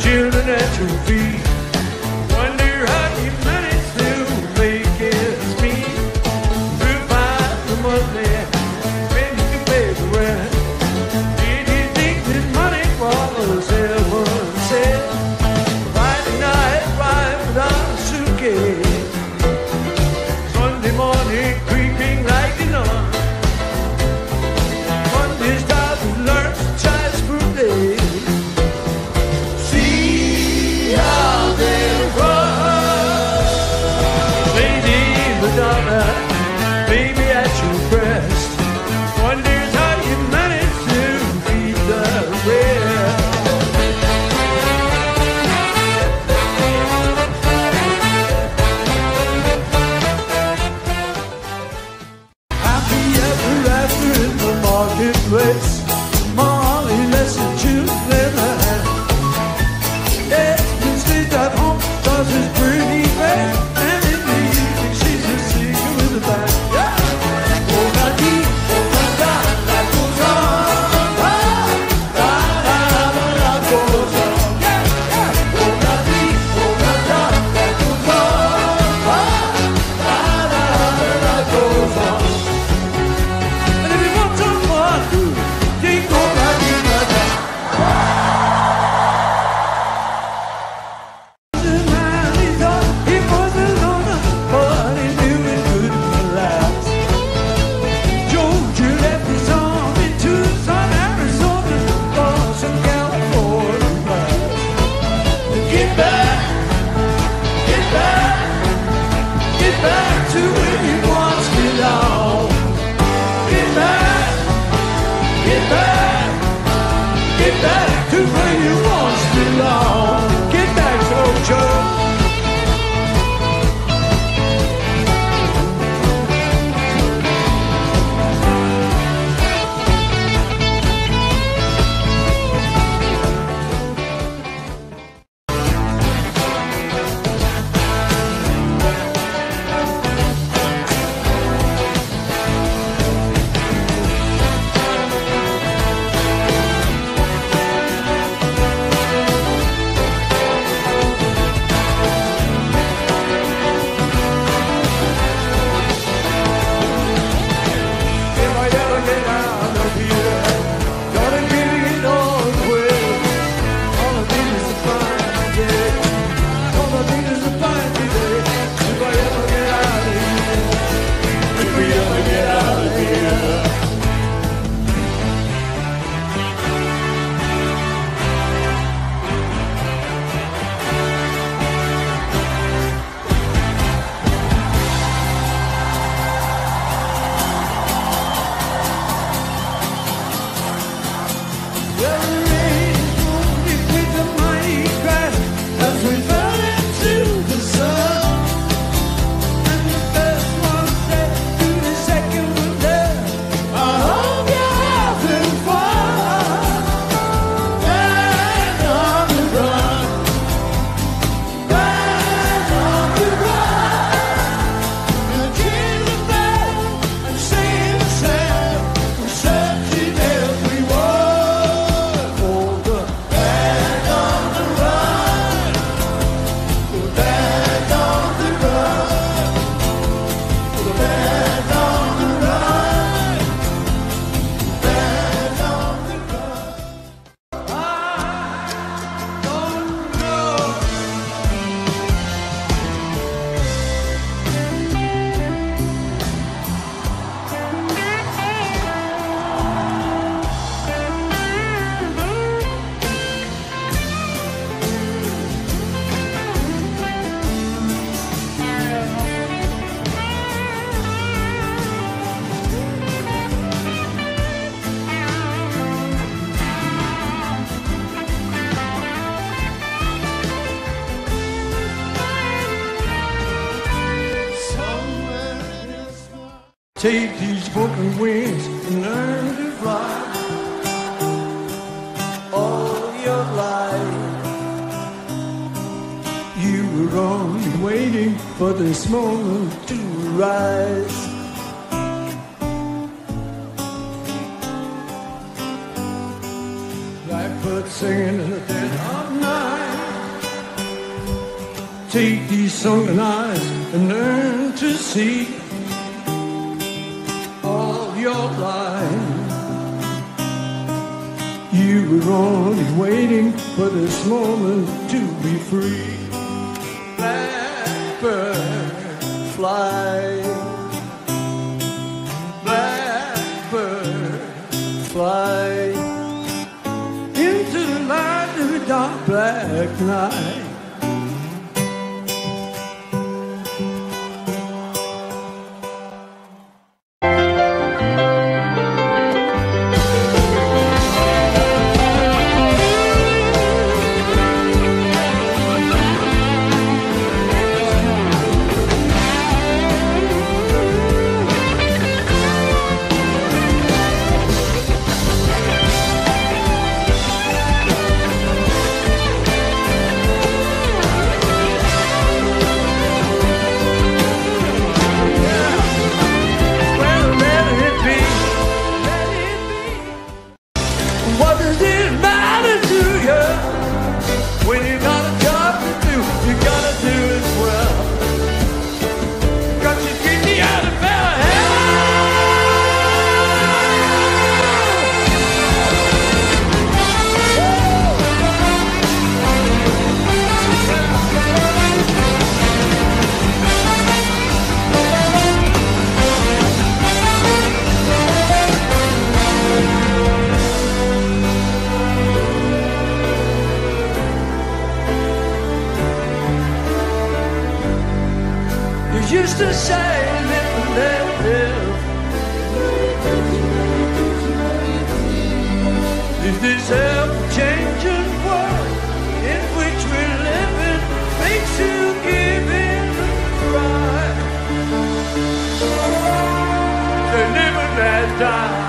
children at your feet. Get back to where you are. Take these broken wings and learn to fly all your life. You were only waiting for this moment to rise. Blackbird singing in the dead of night. Take these sunken eyes and learn to see your life. You were only waiting for this moment to be free. Blackbird, fly. Blackbird, fly into the light of a dark black night. To to say that they live. Is this ever-changing world in which we live in makes you give in and cry? They live and they die.